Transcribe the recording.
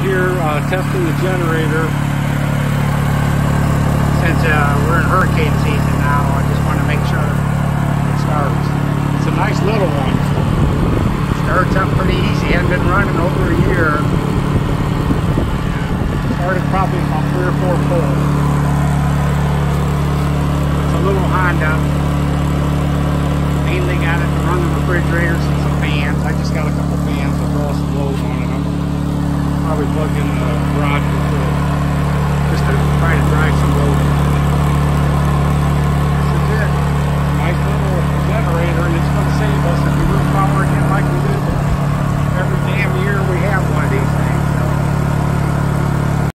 here uh, testing the generator. Since uh, we're in hurricane season now, I just want to make sure it starts. It's a nice little one. Starts up pretty easy. Hadn't been running over a year. Started probably about three or four pulls. It's a little Honda. probably plug in